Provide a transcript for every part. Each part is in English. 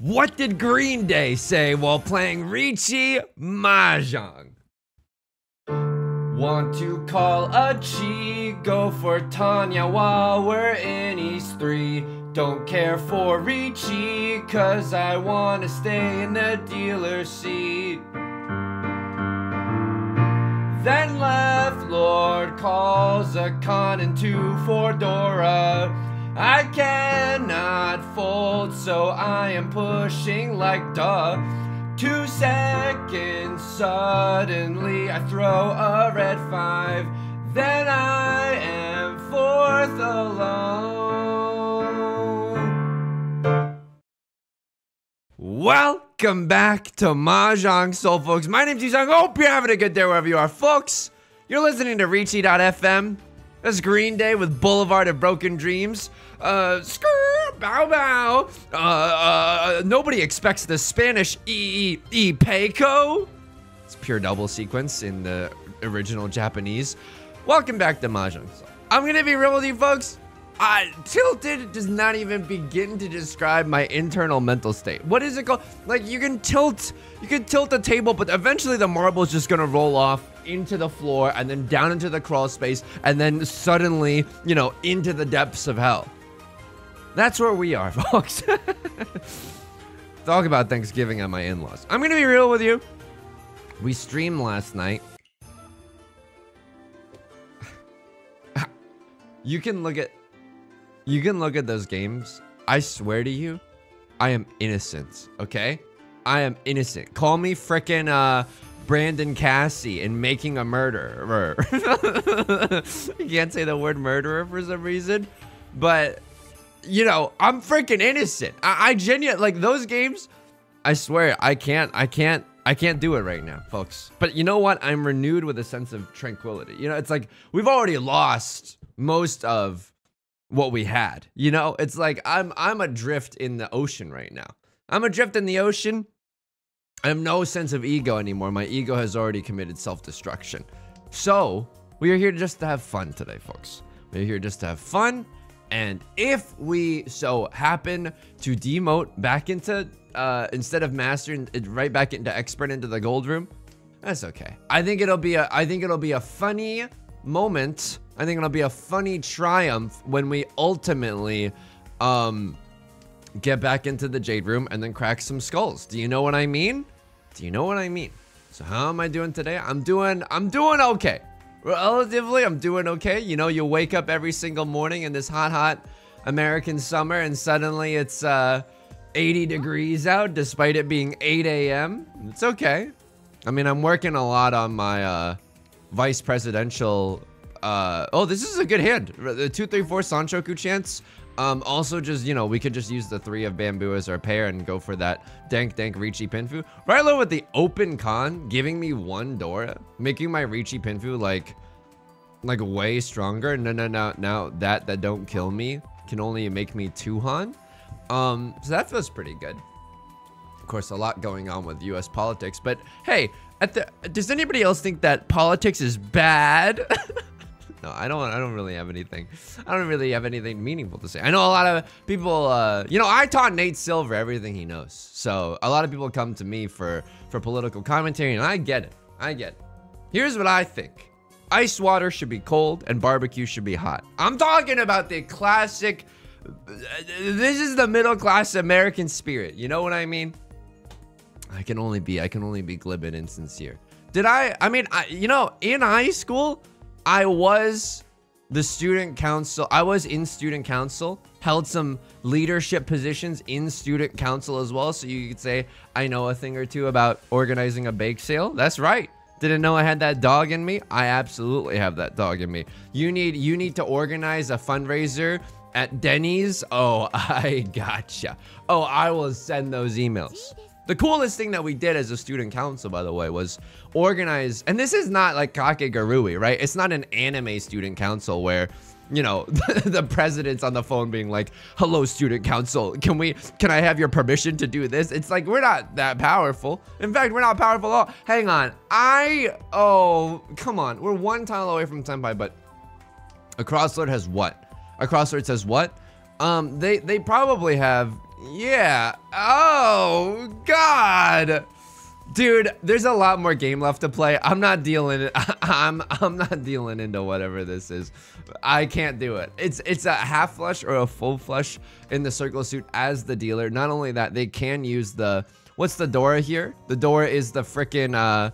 What did Green Day say while playing Riichi Mahjong? Want to call a G, go for Tanya while we're in East 3. Don't care for Riichi, cause I wanna stay in the dealer's seat. Then left Lord calls a kan and two for Dora. I cannot fold, so I am pushing like duh. Two seconds, suddenly I throw a red five. Then I am fourth alone. Welcome back to Mahjong Soul, folks. My name's Yusong. Hope you're having a good day wherever you are, folks. You're listening to Riichi.fm. That's Green Day with Boulevard of Broken Dreams. Uh, skrr, bow bow. Uh, uh, nobody expects the Spanish e e peco. It's pure double sequence in the original Japanese. Welcome back to Mahjong. I'm gonna be real with you folks. Uh, tilted does not even begin to describe my internal mental state. What is it called? Like you can tilt, you can tilt the table, but eventually the marble is just gonna roll off into the floor and then down into the crawl space and then suddenly, you know, into the depths of hell. That's where we are, folks. Talk about Thanksgiving at my in-laws. I'm gonna be real with you. We streamed last night. You can look at you can look at those games. I swear to you, I am innocent, okay? I am innocent. Call me frickin' uh Brendan Dassey in Making a Murderer. you can't say the word murderer for some reason, but you know, I'm freaking innocent. I, I genuinely like those games. I swear, I can't, I can't, I can't do it right now, folks. But you know what? I'm renewed with a sense of tranquility. You know, it's like we've already lost most of what we had. You know, it's like I'm I'm adrift in the ocean right now. I'm adrift in the ocean. I have no sense of ego anymore. My ego has already committed self-destruction. So we are here just to have fun today, folks. We're here just to have fun. And if we so happen to demote back into, uh, instead of master, right back into expert into the gold room, that's okay. I think it'll be a, I think it'll be a funny moment. I think it'll be a funny triumph when we ultimately, um, get back into the jade room and then crack some skulls. Do you know what I mean? Do you know what I mean? So how am I doing today? I'm doing, I'm doing okay relatively i'm doing okay. You know you wake up every single morning in this hot hot american summer and suddenly it's uh 80 degrees out despite it being 8 a.m it's okay. I mean i'm working a lot on my uh vice presidential uh oh this is a good hand. The two three four sanshoku chance um, also just, you know, we could just use the three of bamboo as our pair and go for that dank dank Riichi Pinfu. Right low with the open kan, giving me one Dora, making my Riichi Pinfu like, like way stronger. No, no, no, now that, that don't kill me can only make me two Han. Um, so that feels pretty good. Of course, a lot going on with US politics, but hey, at the, does anybody else think that politics is bad? No, I don't. I don't really have anything. I don't really have anything meaningful to say. I know a lot of people. Uh, you know, I taught Nate Silver everything he knows. So a lot of people come to me for for political commentary, and I get it. I get it. Here's what I think: ice water should be cold, and barbecue should be hot. I'm talking about the classic. This is the middle class American spirit. You know what I mean? I can only be. I can only be glib and insincere. Did I? I mean, I, you know, in high school. I was the student council. I was in student council, held some leadership positions in student council as well. So you could say I know a thing or two about organizing a bake sale. That's right. Didn't know I had that dog in me. I absolutely have that dog in me. You need you need to organize a fundraiser at Denny's. Oh, I gotcha. Oh, I will send those emails. The coolest thing that we did as a student council, by the way, was organize, and this is not like Kakegurui, right? It's not an anime student council where, you know, the president's on the phone being like, hello, student council, can we, can I have your permission to do this? It's like, we're not that powerful. In fact, we're not powerful at all. Hang on, I, oh, come on. We're one tile away from Senpai, but a crossword has what? A crossword says what? Um, they, they probably have Yeah. Oh, God. Dude, there's a lot more game left to play. I'm not dealing I'm I'm not dealing into whatever this is. I can't do it. It's it's a half flush or a full flush in the circle suit as the dealer. Not only that, they can use the what's the Dora here? The Dora is the freaking uh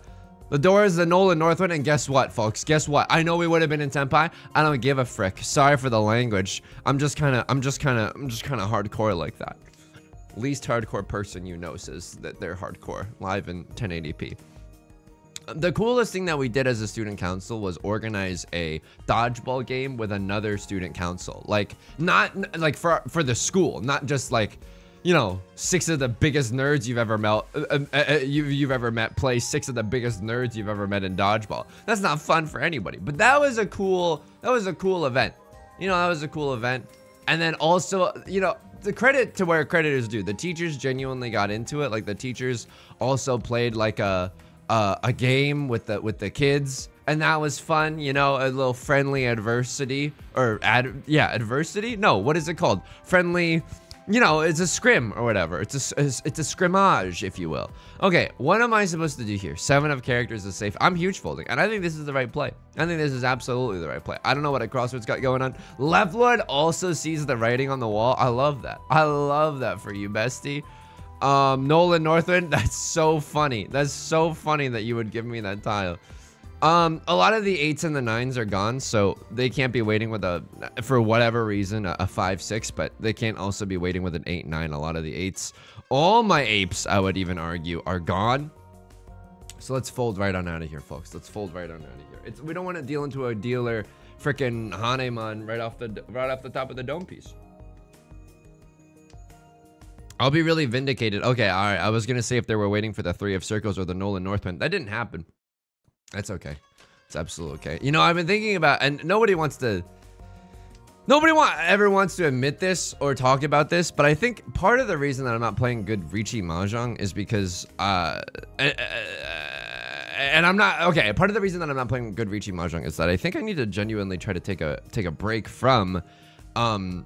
the door is the Nolan Northwind, and guess what, folks? Guess what? I know we would have been in Tenpai. I don't give a frick. Sorry for the language. I'm just kind of, I'm just kind of, I'm just kind of hardcore like that. Least hardcore person you know says that they're hardcore, live in 1080p. The coolest thing that we did as a student council was organize a dodgeball game with another student council. Like, not, like for, for the school, not just like, you know, six of the biggest nerds you've ever met, uh, uh, uh, you, you've ever met play six of the biggest nerds you've ever met in dodgeball. That's not fun for anybody. But that was a cool, that was a cool event. You know, that was a cool event. And then also, you know, the credit to where credit is due. The teachers genuinely got into it. Like the teachers also played like a a, a game with the with the kids and that was fun you know a little friendly adversity or ad yeah adversity no what is it called friendly you know, it's a scrim or whatever. It's a, it's a scrimmage, if you will. Okay, what am I supposed to do here? Seven of characters is safe. I'm huge folding, and I think this is the right play. I think this is absolutely the right play. I don't know what a crossroads got going on. Left Lord also sees the writing on the wall. I love that. I love that for you, bestie. Um, Nolan Northwind, that's so funny. That's so funny that you would give me that tile. Um, a lot of the eights and the nines are gone, so they can't be waiting with a, for whatever reason, a, a five, six, but they can't also be waiting with an eight, nine. A lot of the eights, all my apes, I would even argue, are gone. So let's fold right on out of here, folks. Let's fold right on out of here. It's, we don't want to deal into a dealer freaking Haneman right off the right off the top of the dome piece. I'll be really vindicated. Okay, all right. I was gonna say if they were waiting for the three of circles or the Nolan Northman, That didn't happen. That's okay. It's absolutely okay. You know, I've been thinking about, and nobody wants to, nobody want, ever wants to admit this or talk about this, but I think part of the reason that I'm not playing good Riichi Mahjong is because, uh, and I'm not, okay, part of the reason that I'm not playing good Riichi Mahjong is that I think I need to genuinely try to take a, take a break from, um,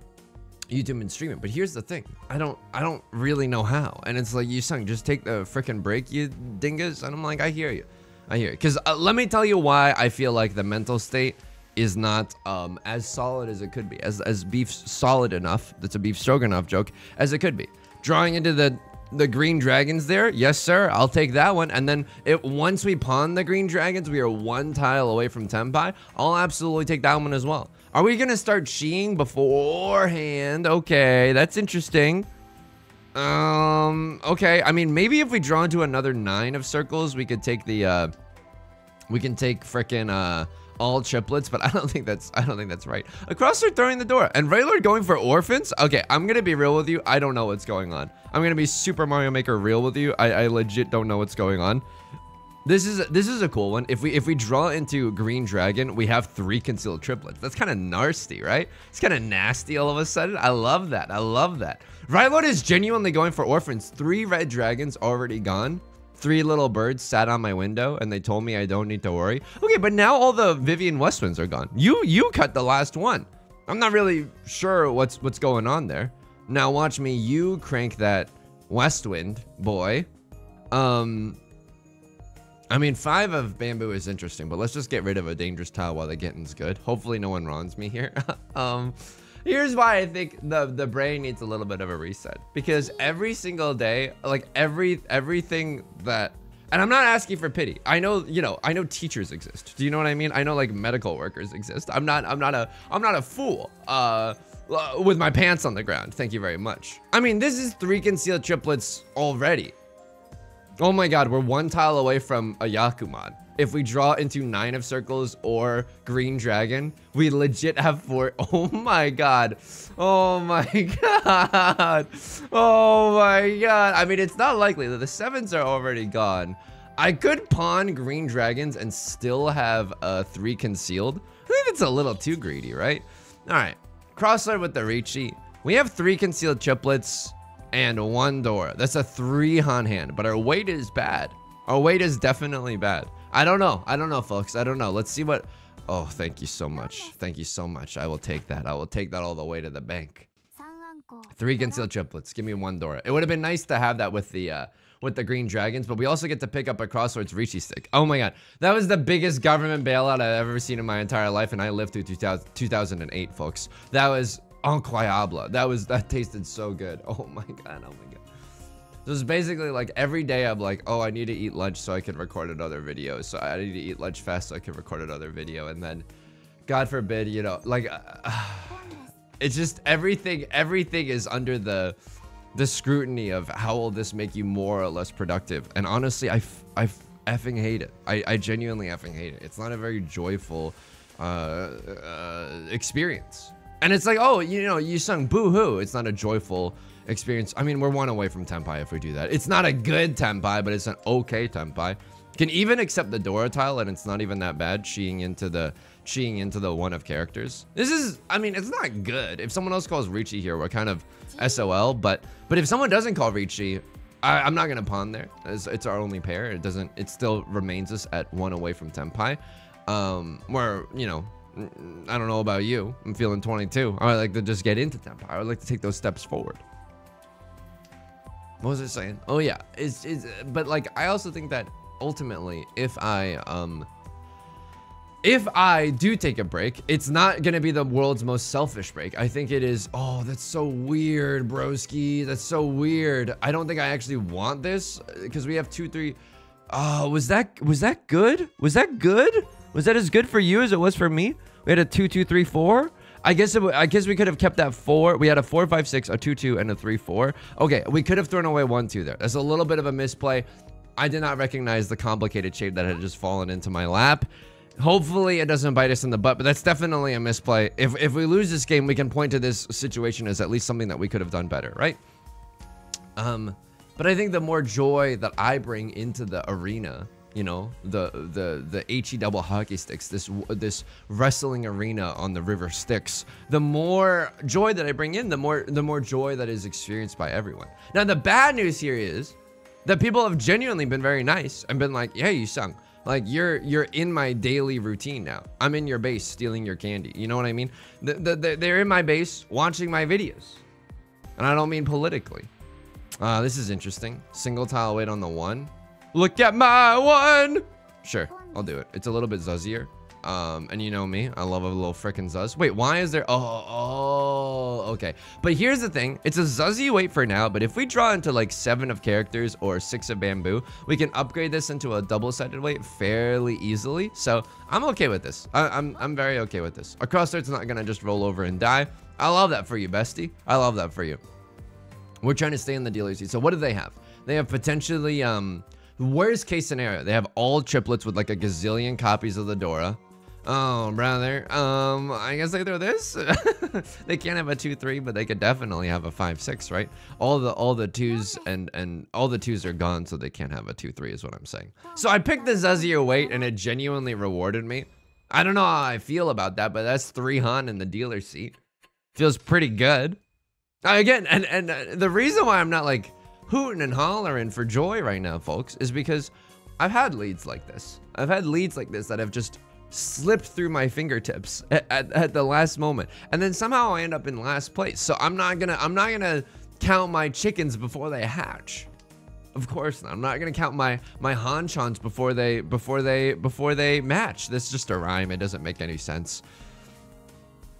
YouTube and stream it. But here's the thing. I don't I don't really know how. And it's like Yusong, just take the freaking break, you dingus. And I'm like, I hear you. I hear it. Because uh, let me tell you why I feel like the mental state is not um, as solid as it could be. As, as beef solid enough, that's a beef stroganoff joke, as it could be. Drawing into the the green dragons there, yes sir, I'll take that one. And then it, once we pon the green dragons, we are one tile away from Tenpai. I'll absolutely take that one as well. Are we gonna start cheating beforehand? Okay, that's interesting. Um, okay. I mean, maybe if we draw into another nine of circles, we could take the, uh, we can take frickin', uh, all triplets, but I don't think that's I don't think that's right. Across are throwing the door. And Raylord going for orphans? Okay, I'm gonna be real with you. I don't know what's going on. I'm gonna be Super Mario Maker real with you. I, I legit don't know what's going on. This is this is a cool one. If we if we draw into Green Dragon, we have three concealed triplets. That's kind of nasty, right? It's kind of nasty all of a sudden. I love that. I love that. Rylord is genuinely going for orphans. Three red dragons already gone. Three little birds sat on my window and they told me I don't need to worry. Okay, but now all the Vivian Westwinds are gone. You you cut the last one. I'm not really sure what's what's going on there. Now watch me you crank that Westwind boy. Um I mean, five of bamboo is interesting, but let's just get rid of a dangerous tile while the getting's good. Hopefully no one runs me here. um, Here's why I think the the brain needs a little bit of a reset because every single day, like every everything that and I'm not asking for pity. I know, you know, I know teachers exist. Do you know what I mean? I know like medical workers exist. I'm not I'm not a I'm not a fool. Uh with my pants on the ground. Thank you very much. I mean, this is three concealed triplets already. Oh my god, we're one tile away from a Yakuman if we draw into nine of circles or green dragon, we legit have four. Oh my god. Oh my god. Oh my god. I mean, it's not likely that the sevens are already gone. I could pon green dragons and still have uh, three concealed. I think it's a little too greedy, right? All right. Crossler with the Riichi. We have three concealed triplets and one door. That's a three Han hand, but our wait is bad. Our wait is definitely bad. I don't know. I don't know, folks. I don't know. Let's see what... Oh, thank you so much. Thank you so much. I will take that. I will take that all the way to the bank. Three concealed triplets. Give me one Dora. It would have been nice to have that with the uh, with the green dragons, but we also get to pick up a Crossroads Riichi stick. Oh my god. That was the biggest government bailout I've ever seen in my entire life, and I lived through 2000, 2008, folks. That was incroyable. That was that tasted so good. Oh my god. Oh my god. So it's basically like every day I'm like, oh, I need to eat lunch so I can record another video. So I need to eat lunch fast so I can record another video. And then, God forbid, you know, like, uh, it's just everything, everything is under the, the scrutiny of how will this make you more or less productive. And honestly, I, I effing hate it. I, I genuinely effing hate it. It's not a very joyful uh, uh, experience. And it's like, oh, you know, Yusong boo hoo. It's not a joyful experience. I mean, we're one away from Tenpai if we do that. It's not a good Tenpai, but it's an okay Tenpai. Can even accept the Dora tile, and it's not even that bad. Cheeing into the cheeing into the one of characters. This is, I mean, it's not good. If someone else calls Riichi here, we're kind of SOL. But but if someone doesn't call Riichi, I, am not gonna pon there. It's, it's, our only pair. It doesn't. It still remains us at one away from Tenpai. Um, where you know I don't know about you. I'm feeling 22. I would like to just get into Tenpai. I would like to take those steps forward. What was I saying? Oh yeah, it's, it's but like I also think that ultimately if I um if I do take a break, it's not gonna be the world's most selfish break. I think it is. Oh, that's so weird, broski. That's so weird. I don't think I actually want this because we have two, three. Oh, was that was that good? Was that good? Was that as good for you as it was for me? We had a two, two, three, four. I guess it, I guess we could have kept that four. We had a four, five, six, a two, two, and a three, four. Okay, we could have thrown away one, two there. That's a little bit of a misplay. I did not recognize the complicated shape that had just fallen into my lap. Hopefully it doesn't bite us in the butt, but that's definitely a misplay. If, if we lose this game, we can point to this situation as at least something that we could have done better, right? Um, but I think the more joy that I bring into the arena you know the the the he double hockey sticks this this wrestling arena on the river styx the more joy that i bring in the more the more joy that is experienced by everyone. Now the bad news here is that people have genuinely been very nice and been like yeah Yusong. Like you're you're in my daily routine now. I'm in your base stealing your candy. You know what i mean? The, the, the, they're in my base watching my videos. And i don't mean politically. Uh, this is interesting. Single tile wait on the one Look at my one. Sure, I'll do it. It's a little bit zuzzier. Um, and you know me, I love a little freaking zuzz. Wait, why is there? Oh, oh, okay. But here's the thing: it's a zuzzy wait for now. But if we draw into like seven of characters or six of bamboo, we can upgrade this into a double-sided wait fairly easily. So I'm okay with this. I, am I'm, I'm very okay with this. Our crossroads not gonna just roll over and die. I love that for you, bestie. I love that for you. We're trying to stay in the dealer seat. So what do they have? They have potentially um Worst case scenario, they have all triplets with like a gazillion copies of the Dora. Oh, brother. Um, I guess they throw this. they can't have a two three, but they could definitely have a five six, right? All the all the twos and and all the twos are gone, so they can't have a two three, is what I'm saying. So I picked the Zuzzier wait, and it genuinely rewarded me. I don't know how I feel about that, but that's three han in the dealer seat. Feels pretty good. Again, and and uh, the reason why I'm not like hooting and hollering for joy right now, folks, is because I've had leads like this. I've had leads like this that have just slipped through my fingertips at, at, at, the last moment. And then somehow I end up in last place. So I'm not gonna I'm not gonna count my chickens before they hatch. Of course not. I'm not gonna count my my hanchans before they before they before they match. This is just a rhyme. It doesn't make any sense.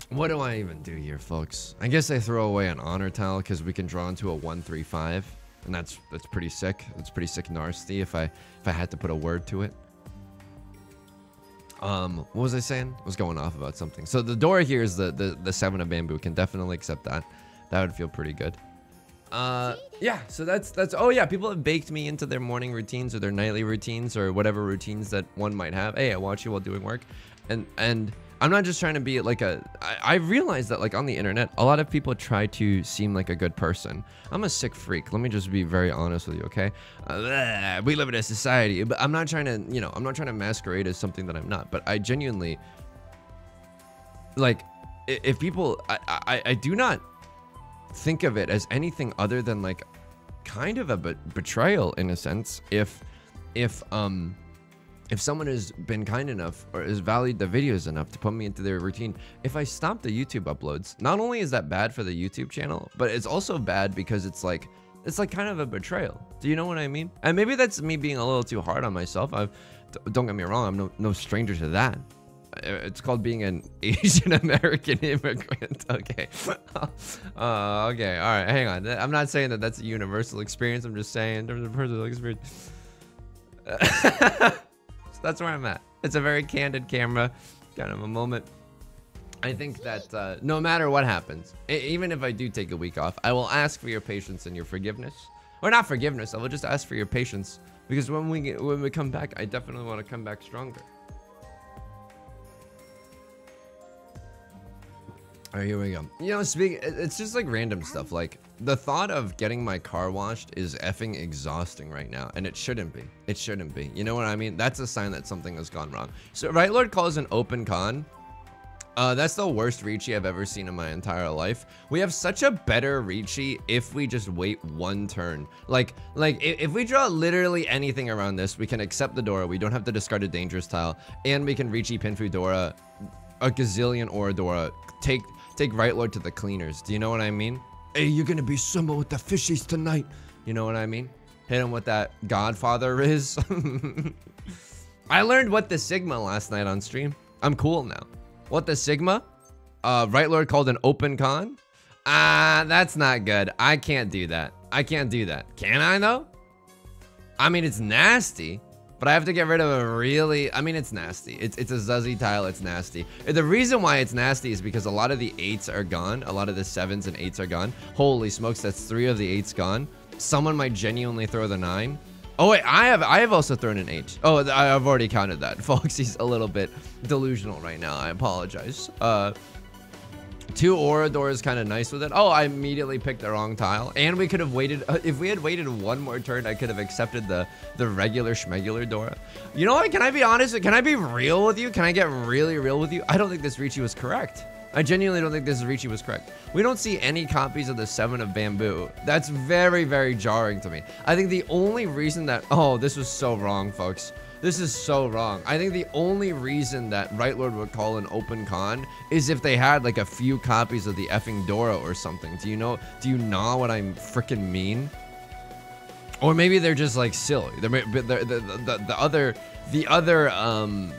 What do I even do here, folks? I guess I throw away an honor tile because we can draw into a 135 and that's that's pretty sick. That's pretty sick nasty if I if I had to put a word to it. Um, what was I saying? I was going off about something. So the door here is the the the seven of bamboo. Can definitely accept that. That would feel pretty good. Uh, yeah. So that's that's. Oh yeah, people have baked me into their morning routines or their nightly routines or whatever routines that one might have. Hey, I watch you while doing work, and and I'm not just trying to be like a. I, I realize that like on the internet, a lot of people try to seem like a good person. I'm a sick freak. Let me just be very honest with you, okay? Uh, we live in a society, but I'm not trying to, you know, I'm not trying to masquerade as something that I'm not. But I genuinely, like, if people, I, I, I do not think of it as anything other than like, kind of a betrayal in a sense. If, if um if someone has been kind enough or has valued the videos enough to put me into their routine, if I stop the YouTube uploads, not only is that bad for the YouTube channel, but it's also bad because it's like it's like kind of a betrayal. Do you know what I mean? And maybe that's me being a little too hard on myself. I've, don't get me wrong, I'm no, no stranger to that. It's called being an Asian American immigrant. Okay. uh, okay. All right. Hang on. I'm not saying that that's a universal experience. I'm just saying in terms of personal experience. That's where I'm at. It's a very candid camera, kind of a moment. I think that uh, no matter what happens, even if I do take a week off, I will ask for your patience and your forgiveness. Or not forgiveness, I will just ask for your patience. Because when we get, when we come back, I definitely want to come back stronger. All right, here we go. You know, speak. It's just like random stuff. Like the thought of getting my car washed is effing exhausting right now, and it shouldn't be. It shouldn't be. You know what I mean? That's a sign that something has gone wrong. So, right, Lord calls an open kan. Uh, that's the worst Riichi I've ever seen in my entire life. We have such a better Riichi if we just wait one turn. Like, like if we draw literally anything around this, we can accept the Dora. We don't have to discard a dangerous tile, and we can Riichi Pinfu Dora, a gazillion uradora. Take take Right Lord to the cleaners. Do you know what I mean? Hey, you're gonna be summer with the fishies tonight. You know what I mean? Hit him with that Godfather is. I learned what the Sigma last night on stream. I'm cool now. What the Sigma? Uh, right Lord called an open kan? Ah, uh, that's not good. I can't do that. I can't do that. Can I though? I mean, it's nasty, but I have to get rid of a really, I mean, it's nasty. It's, it's a Zuzzy tile, it's nasty. The reason why it's nasty is because a lot of the eights are gone. A lot of the sevens and eights are gone. Holy smokes, that's three of the eights gone. Someone might genuinely throw the nine. Oh wait, I have I have also thrown an eight. Oh, I've already counted that. Foxy's a little bit delusional right now. I apologize. Uh, two Orador is kind of nice with it. Oh, I immediately picked the wrong tile. And we could have waited. Uh, if we had waited one more turn, I could have accepted the, the regular schmegular Dora. You know what? Can I be honest? Can I be real with you? Can I get really real with you? I don't think this Riichi was correct. I genuinely don't think this Riichi was correct. We don't see any copies of the Seven of Bamboo. That's very, very jarring to me. I think the only reason that... Oh, this was so wrong, folks. This is so wrong. I think the only reason that Right Lord would call an open kan is if they had like a few copies of the effing Dora or something. Do you know? Do you know what I'm freaking mean? Or maybe they're just like silly. They're, the, the, the, the other, the other, um,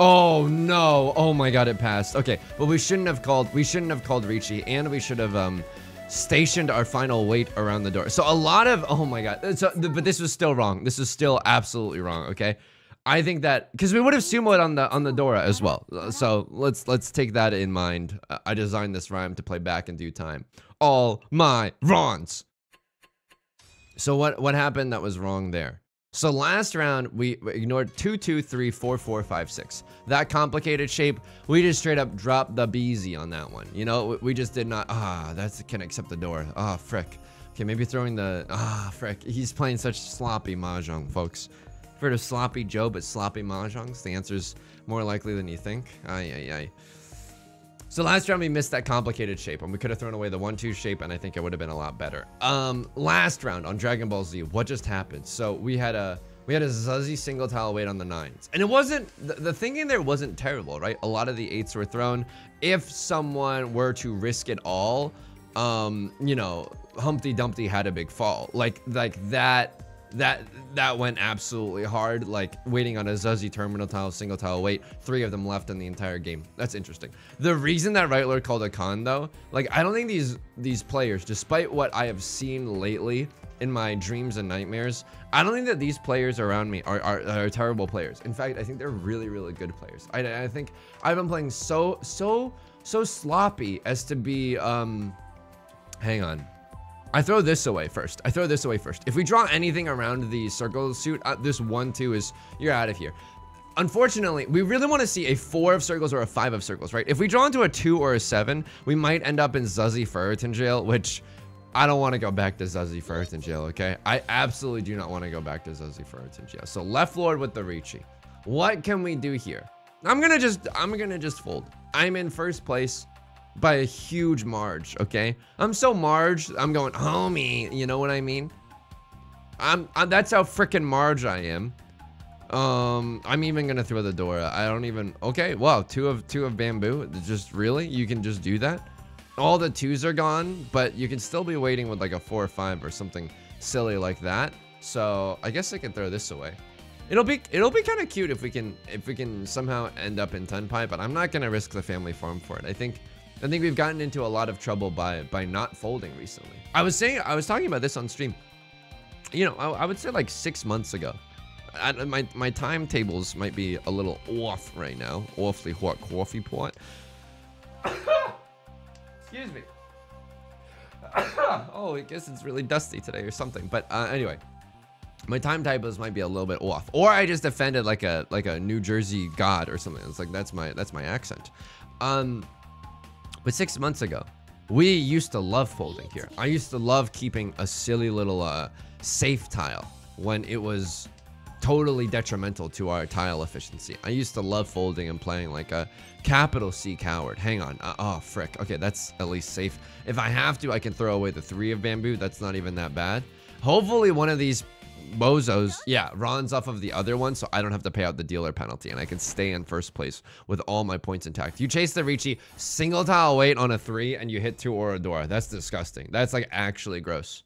Oh no! Oh my god, it passed. Okay, but we shouldn't have called. We shouldn't have called Riichi, and we should have um stationed our final wait around the door. So a lot of. Oh my god. So, but this was still wrong. This is still absolutely wrong. Okay. I think that because we would have tsumoed on the on the Dora as well. So let's let's take that in mind. I designed this rhyme to play back in due time. All my Rons. So what what happened that was wrong there? So last round, we ignored 2, 2, 3, 4, 4, 5, 6. That complicated shape, we just straight up dropped the BZ on that one. You know, we just did not, ah, that's, can accept the door. Ah, frick. Okay, maybe throwing the, ah, frick. He's playing such sloppy mahjong, folks. Heard of sloppy Joe, but sloppy mahjongs? The answer's more likely than you think. Ay, ay, ay. So last round we missed that complicated shape and we could have thrown away the 1-2 shape and I think it would have been a lot better. Um, last round on Dragon Ball Z, what just happened? So we had a we had a Zuzzy single tile wait on the nines. And it wasn't, the, the thinking there wasn't terrible, right? A lot of the eights were thrown. If someone were to risk it all, um, you know, Humpty Dumpty had a big fall. Like, like that that that went absolutely hard like waiting on a Zuzzy terminal tile single tile wait three of them left in the entire game. That's interesting. The reason that right lord called a kan though like I don't think these these players despite what I have seen lately in my dreams and nightmares I don't think that these players around me are, are, are terrible players. In fact I think they're really really good players. I, I think I've been playing so so so sloppy as to be um hang on I throw this away first. I throw this away first. If we draw anything around the circle suit, uh, this one, two is, you're out of here. Unfortunately, we really want to see a four of circles or a five of circles, right? If we draw into a two or a seven, we might end up in Zuzzy Furiten jail, which I don't want to go back to Zuzzy Furiten jail, okay? I absolutely do not want to go back to Zuzzy Furiten jail. So left lord with the Riichi. What can we do here? I'm gonna just, I'm gonna just fold. I'm in first place by a huge marge, okay? I'm so marged, I'm going, homie, you know what I mean? I'm, I'm that's how freaking marge I am. Um, I'm even gonna throw the door. I don't even. Okay, wow, two of two of bamboo. Just really, you can just do that. All the twos are gone, but you can still be waiting with like a four or five or something silly like that. So I guess I can throw this away. It'll be it'll be kind of cute if we can if we can somehow end up in Tenpai, but I'm not gonna risk the family farm for it. I think I think we've gotten into a lot of trouble by by not folding recently. I was saying I was talking about this on stream. You know, I, I would say like six months ago. I, my my timetables might be a little off right now. Awfully hot coffee pot. Excuse me. oh, I guess it's really dusty today or something. But uh, anyway, my timetables might be a little bit off, or I just offended like a like a New Jersey god or something. It's like that's my that's my accent. Um, but six months ago, we used to love folding here. I used to love keeping a silly little uh, safe tile when it was totally detrimental to our tile efficiency. I used to love folding and playing like a capital C coward. Hang on. Uh, oh, frick. Okay, that's at least safe. If I have to, I can throw away the three of bamboo. That's not even that bad. Hopefully one of these bozos, yeah, runs off of the other one so I don't have to pay out the dealer penalty and I can stay in first place with all my points intact. You chase the Riichi, single tile wait on a three and you hit two Uradora. That's disgusting. That's like actually gross.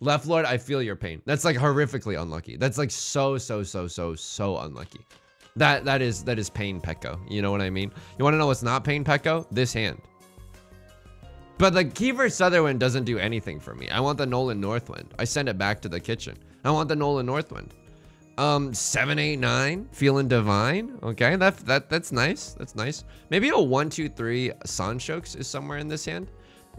Left Lord, I feel your pain. That's like horrifically unlucky. That's like so, so, so, so, so unlucky. That that is that is pain Pecco. You know what I mean? You want to know what's not pain Pecco? This hand. But the Kiefer Sutherland doesn't do anything for me. I want the Nolan Northwind. I send it back to the kitchen. I want the Nolan Northwind. Um, seven, eight, nine, feeling divine. Okay, that that that's nice. That's nice. Maybe a one, two, three Sanshokes is somewhere in this hand.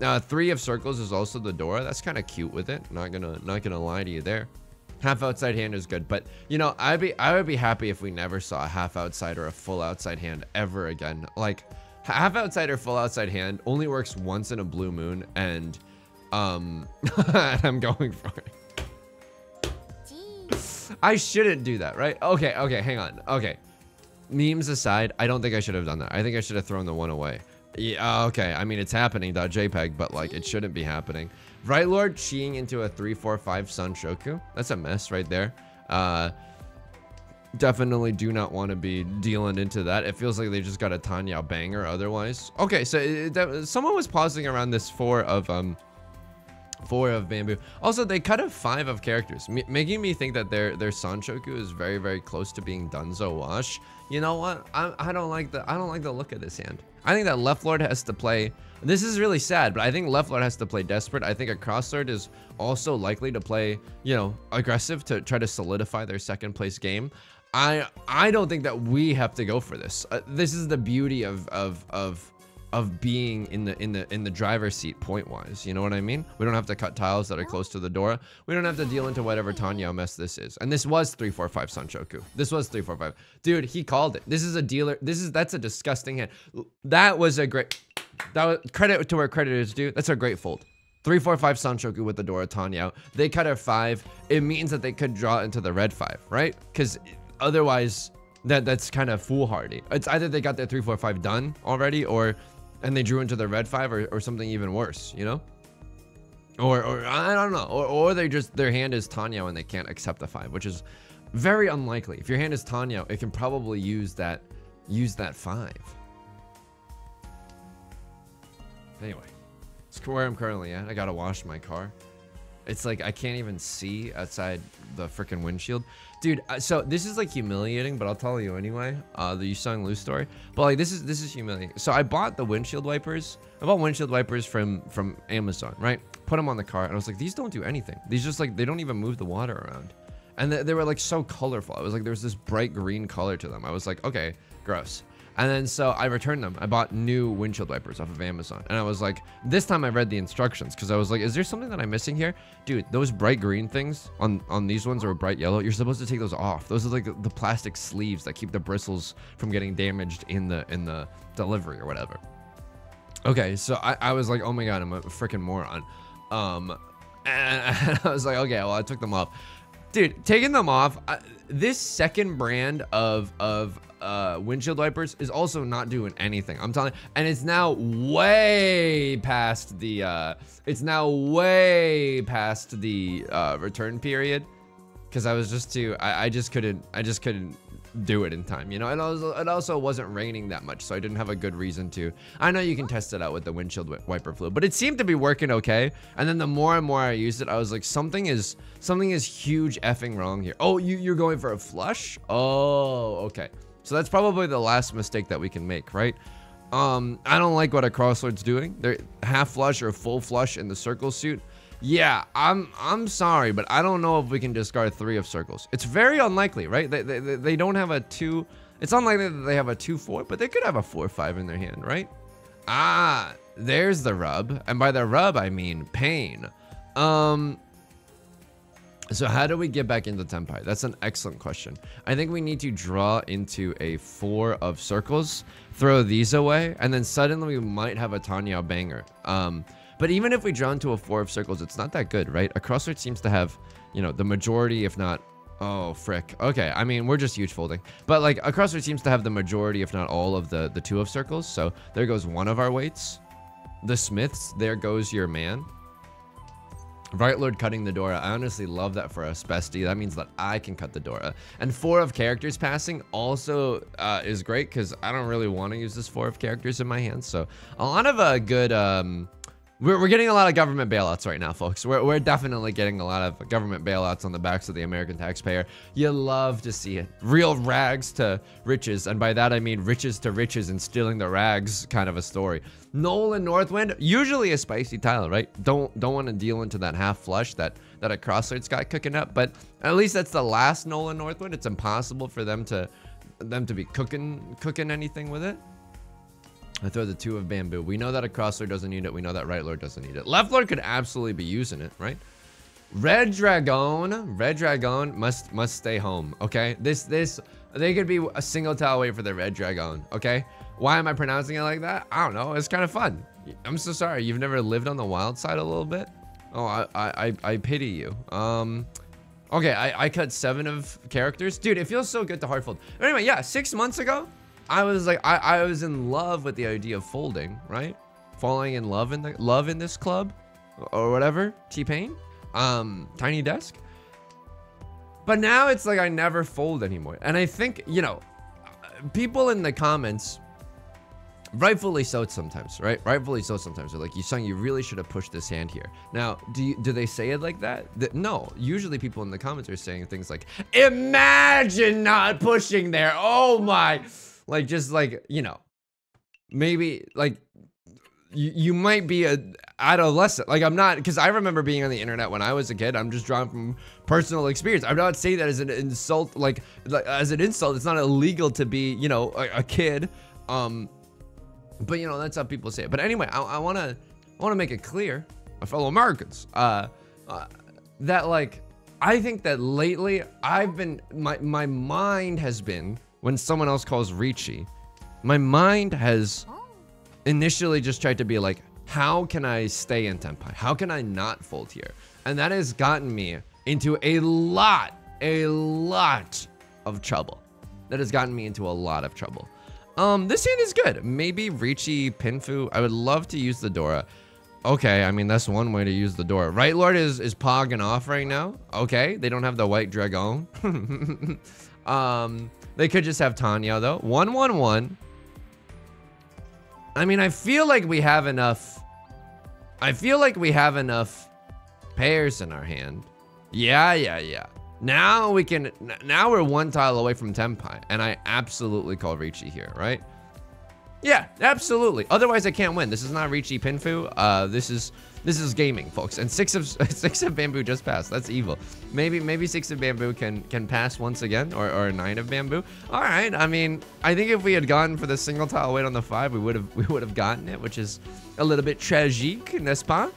Uh, three of circles is also the Dora. That's kind of cute with it. Not gonna not gonna lie to you there. Half outside hand is good, but you know, I'd be I would be happy if we never saw a half outside or a full outside hand ever again. Like half outside or full outside hand only works once in a blue moon, and um, I'm going for it. I shouldn't do that, right? Okay, okay, hang on. Okay. Memes aside, I don't think I should have done that. I think I should have thrown the one away. Yeah, okay. I mean, it's happening, .jpg, but like, it shouldn't be happening. Right Lord cheeing into a 345 Sanshoku. That's a mess right there. Uh, definitely do not want to be dealing into that. It feels like they just got a Tanya banger otherwise. Okay, so it, someone was pausing around this four of, um, four of bamboo. Also, they cut a five of characters, making me think that their their Sanshoku is very very close to being Dunzo Wash. You know what? I, I don't like the I don't like the look of this hand. I think that left lord has to play. This is really sad, but I think left lord has to play desperate. I think a cross lord is also likely to play, you know, aggressive to try to solidify their second place game. I I don't think that we have to go for this. Uh, this is the beauty of of of of being in the in the in the driver's seat point wise you know what i mean we don't have to cut tiles that are close to the door we don't have to deal into whatever tanya mess this is and this was 345 Sanshoku. this was 345 dude he called it this is a dealer this is that's a disgusting hand that was a great that was credit to where credit is due that's a great fold 345 Sanshoku with the Dora Tanya. They cut a 5. It means that they could draw into the red 5, right? Because otherwise, that that's kind of foolhardy. It's either they got their 345 done already or and they drew into their red five or, or something even worse, you know? Or, or I don't know. Or, or they just, their hand is Tanya and they can't accept the five, which is very unlikely. If your hand is Tanya, it can probably use that, use that five. Anyway, it's where I'm currently at. I gotta wash my car. It's like I can't even see outside the freaking windshield. Dude, uh, so this is like humiliating, but I'll tell you anyway. Uh, the Yusong Liu story. But like this is this is humiliating. So I bought the windshield wipers. I bought windshield wipers from from Amazon, right? Put them on the car, and I was like, these don't do anything. These just like they don't even move the water around, and they, they were like so colorful. I was like, there was this bright green color to them. I was like, okay, gross. And then so I returned them. I bought new windshield wipers off of Amazon. And I was like, this time I read the instructions because I was like, is there something that I'm missing here? Dude, those bright green things on, on these ones are bright yellow. You're supposed to take those off. Those are like the plastic sleeves that keep the bristles from getting damaged in the in the delivery or whatever. Okay, so I, I was like, oh my god, I'm a freaking moron. Um, and, I was like, okay, well, I took them off. Dude, taking them off, this second brand of of uh, windshield wipers is also not doing anything. I'm telling you, and it's now way past the, uh, it's now way past the uh, return period. because I was just too. I, I just couldn't. I just couldn't do it in time. You know, and also, it also wasn't raining that much, so I didn't have a good reason to. I know you can test it out with the windshield wiper fluid, but it seemed to be working okay. And then the more and more I used it, I was like, something is something is huge effing wrong here. Oh, you you're going for a flush? Oh, okay. So that's probably the last mistake that we can make, right? Um, I don't like what a crosslord's doing. They're half flush or full flush in the circle suit. Yeah, I'm I'm sorry, but I don't know if we can discard three of circles. It's very unlikely, right? They, they, they don't have a two. It's unlikely that they have a two four, but they could have a four five in their hand, right? Ah, there's the rub, and by the rub I mean pain. Um. So how do we get back into Tenpai? That's an excellent question. I think we need to draw into a four of circles, throw these away, and then suddenly we might have a Tanya banger. Um. But even if we draw into a four of circles, it's not that good, right? A crossroad seems to have, you know, the majority, if not Oh, frick. Okay, I mean, we're just huge folding. But, like, a crossroad seems to have the majority, if not all, of the, the two of circles. So, there goes one of our waits. The Smiths, there goes your man. Right Lord cutting the Dora. I honestly love that for us, bestie. That means that I can cut the Dora. And four of characters passing also uh, is great because I don't really want to use this four of characters in my hands. So, a lot of uh, good... Um, we're, we're getting a lot of government bailouts right now, folks. We're, we're definitely getting a lot of government bailouts on the backs of the American taxpayer. You love to see it. Real rags to riches. And by that, I mean riches to riches and stealing the rags kind of a story. Nolan Northwind, usually a spicy tile, right? Don't don't want to deal into that half flush that, that a crossroads got cooking up. But at least that's the last Nolan Northwind. It's impossible for them to them to be cooking cooking anything with it. I throw the two of bamboo. We know that a crosslord doesn't need it. We know that right lord doesn't need it. Left lord could absolutely be using it, right? Red dragon, red dragon must must stay home. Okay, this this they could be a single tile away for the red dragon. Okay, why am I pronouncing it like that? I don't know. It's kind of fun. I'm so sorry. You've never lived on the wild side a little bit. Oh, I I I pity you. Um. Okay, I, I cut seven of characters. Dude, it feels so good to hard fold. Anyway, yeah, six months ago, I was like, I, I was in love with the idea of folding, right? Falling in love in the love in this club or whatever. T-Pain, um, Tiny Desk. But now it's like I never fold anymore. And I think, you know, people in the comments, rightfully so sometimes, right? Rightfully so sometimes. They're like, you really should have pushed this hand here. Now, do you, do they say it like that? that? No. Usually people in the comments are saying things like, imagine not pushing there. Oh my. Like just like, you know, maybe like you, you might be a adolescent. Like I'm not, because I remember being on the internet when I was a kid. I'm just drawing from personal experience. I'm not saying that as an insult, like, like as an insult. It's not illegal to be, you know, a, a kid. Um, but you know that's how people say it. But anyway, I, I wanna, I wanna make it clear, my fellow Americans, uh, uh, that like I think that lately I've been my my mind has been when someone else calls Riichi, my mind has initially just tried to be like, how can I stay in Tenpai? How can I not fold here? And that has gotten me into a lot, a lot of trouble. That has gotten me into a lot of trouble. Um, this hand is good. Maybe Riichi Pinfu. I would love to use the Dora. Okay, I mean, that's one way to use the Dora. Right Lord is, is pogging off right now. Okay, they don't have the White Dragon. um, they could just have Tanya, though. 111. I mean, I feel like we have enough... I feel like we have enough pairs in our hand. Yeah, yeah, yeah. Now we can... Now we're one tile away from Tenpai. And I absolutely call Riichi here, right? Yeah, absolutely. Otherwise, I can't win. This is not Riichi Pinfu. Uh, this is this is gaming, folks. And six of six of bamboo just passed. That's evil. Maybe maybe six of bamboo can can pass once again, or or nine of bamboo. All right. I mean, I think if we had gone for the single tile wait on the five, we would have we would have gotten it, which is a little bit tragique, n'est-ce pas?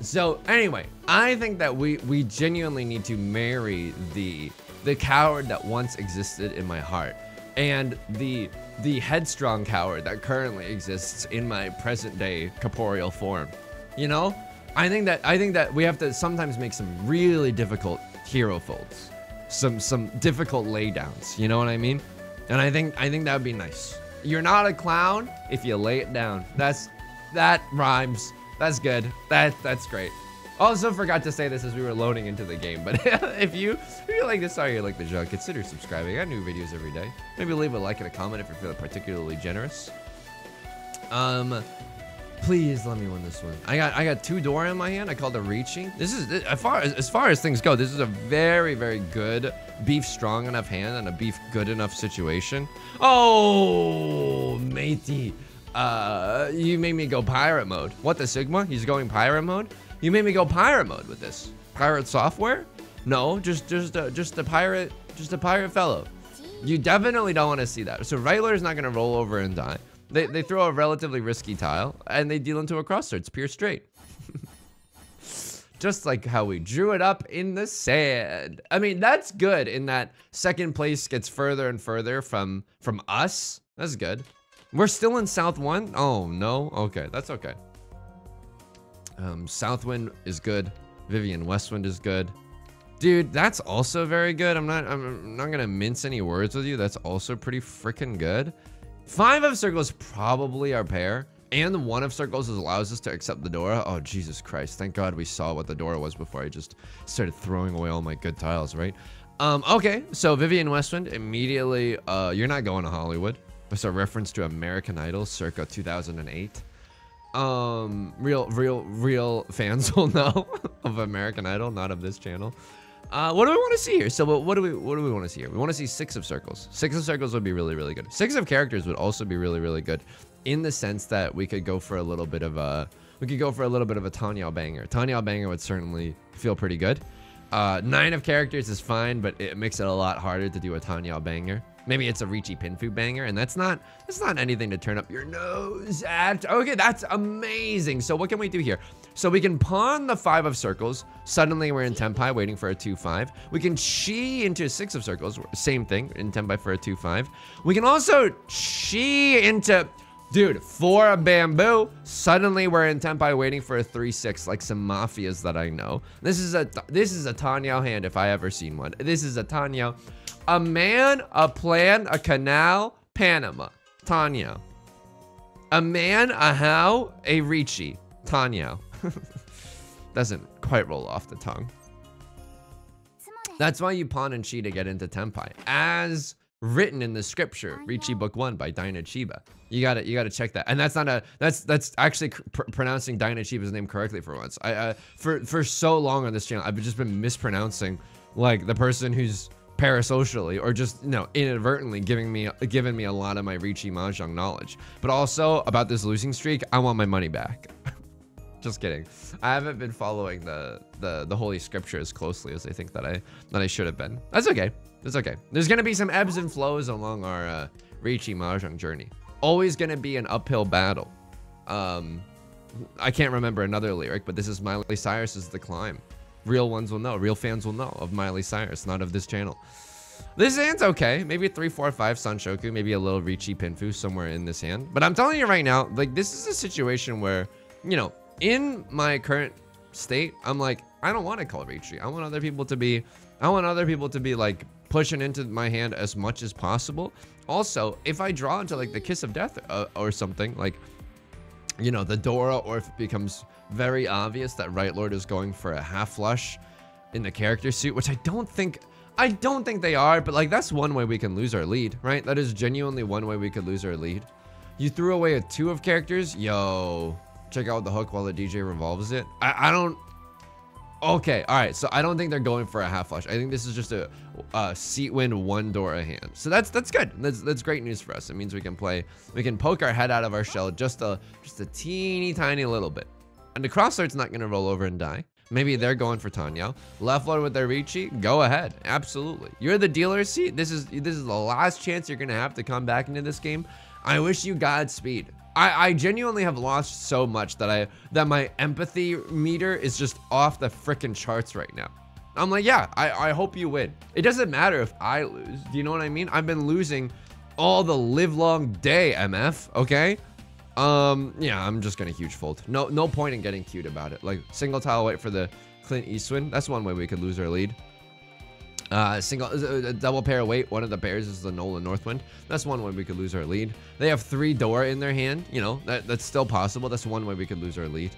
So anyway, I think that we we genuinely need to marry the the coward that once existed in my heart and the the headstrong coward that currently exists in my present day corporeal form. You know? I think that I think that we have to sometimes make some really difficult hero folds. Some some difficult laydowns, you know what I mean? And I think I think that would be nice. You're not a clown if you lay it down. That's that rhymes. That's good. That that's great. Also forgot to say this as we were loading into the game, but if you if you like this style, you like the show, consider subscribing. I got new videos every day. Maybe leave a like and a comment if you're feeling particularly generous. Um, please let me win this one. I got I got two Dora in my hand. I called it reaching. This is as far as as far as things go. This is a very very good beef strong enough hand and a beef good enough situation. Oh, matey. Uh, you made me go pirate mode. What the Sigma? He's going pirate mode. You made me go pirate mode with this. Pirate software? No, just just uh, just a pirate, just a pirate fellow. You definitely don't want to see that. So Ryler is not going to roll over and die. They, they throw a relatively risky tile, and they deal into a crossroads, It's pure straight. Just like how we drew it up in the sand. I mean, that's good in that second place gets further and further from, from us. That's good. We're still in South 1? Oh, no? Okay, that's okay. Um, Southwind is good. Vivian Westwind is good. Dude, that's also very good. I'm not I'm not gonna mince any words with you. That's also pretty freaking good. Five of circles probably our pair. And one of circles allows us to accept the Dora. Oh, Jesus Christ. Thank God we saw what the Dora was before I just started throwing away all my good tiles, right? Um, okay, so Vivian Westwind immediately, uh, you're not going to Hollywood. That's a reference to American Idol circa 2008 um real real real fans will know of american idol not of this channel. Uh what do we want to see here? So what, what do we what do we want to see here? We want to see six of circles. Six of circles would be really really good. Six of characters would also be really really good in the sense that we could go for a little bit of a we could go for a little bit of a Tanyao banger. Tanyao banger would certainly feel pretty good. Uh nine of characters is fine but it makes it a lot harder to do a Tanyao banger Maybe it's a Riichi Pinfu banger, and that's not that's not anything to turn up your nose at. Okay, that's amazing. So what can we do here? So we can pon the five of circles. Suddenly we're in Tenpai waiting for a 2-5. We can chi into a six of circles. Same thing in Tenpai for a 2-5. We can also chi into... Dude, four bamboo. Suddenly we're in Tenpai waiting for a 3-6 like some mafias that I know. This is a this is a Tanyao hand if I ever seen one. This is a Tanyao. A man, a plan, a canal, Panama. Tanyao. A man, a how, a Riichi. Tanyao. Doesn't quite roll off the tongue. That's why you pon and chi to get into Tenpai. As written in the scripture, Riichi Book 1 by Daina Chiba. You gotta, you gotta check that. And that's not a, that's, that's actually pr pronouncing Daina Chiba's name correctly for once. I, uh, for, for so long on this channel, I've just been mispronouncing, like, the person who's parasocially or just you know inadvertently giving me giving me a lot of my Riichi Mahjong knowledge. But also about this losing streak, I want my money back. just kidding. I haven't been following the, the the holy scripture as closely as I think that I that I should have been. That's okay. That's okay. There's gonna be some ebbs and flows along our uh, Riichi Mahjong journey. Always gonna be an uphill battle. Um, I can't remember another lyric, but this is Miley Cyrus's The Climb. Real ones will know. Real fans will know of Miley Cyrus, not of this channel. This hand's okay. Maybe a 3, 4, 5 Sanshoku. Maybe a little Riichi Pinfu somewhere in this hand. But I'm telling you right now, like, this is a situation where, you know, in my current state, I'm like, I don't want to call Riichi. I want other people to be, I want other people to be, like, pushing into my hand as much as possible. Also, if I draw into, like, the Kiss of Death uh, or something, like, you know, the Dora, or if it becomes very obvious that Right Lord is going for a half flush in the character suit, which I don't think I don't think they are, but like that's one way we can lose our lead, right? That is genuinely one way we could lose our lead. You threw away a two of characters? Yo, check out the hook while the DJ revolves it. I, I don't Okay, all right. So I don't think they're going for a half flush. I think this is just a, a seat win one Dora hand. So that's that's good. That's that's great news for us. It means we can play, we can poke our head out of our shell just a just a teeny tiny little bit. And the crossguard's not going to roll over and die. Maybe they're going for Tanyao. Left Lord with their Riichi, go ahead. Absolutely. You're the dealer seat. This is this is the last chance you're going to have to come back into this game. I wish you Godspeed. I, I genuinely have lost so much that I that my empathy meter is just off the freaking charts right now. I'm like, yeah, I, I hope you win. It doesn't matter if I lose. Do you know what I mean? I've been losing all the live long day, MF, okay? Um, yeah, I'm just gonna huge fold. No, no point in getting cute about it. Like single tile wait for the Clint Eastwood. That's one way we could lose our lead. Uh, single, uh, double pair of wait. One of the pairs is the Nolan Northwind. That's one way we could lose our lead. They have three door in their hand. You know, that, that's still possible. That's one way we could lose our lead.